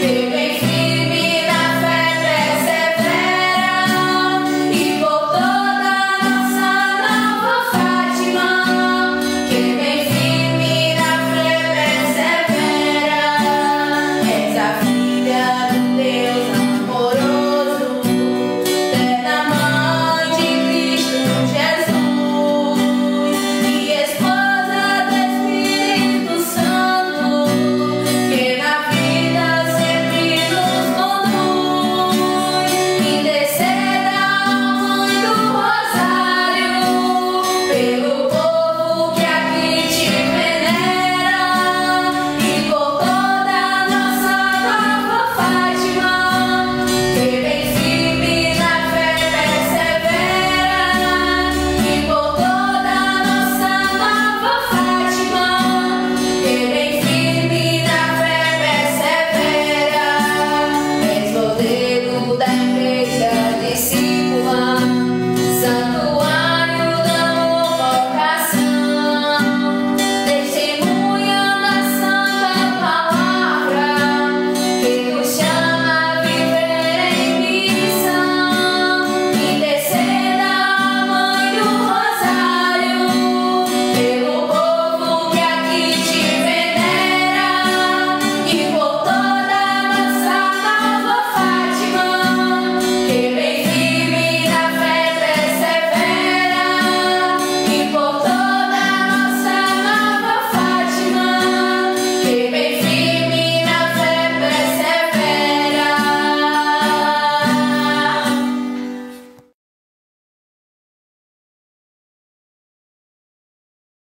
Yeah.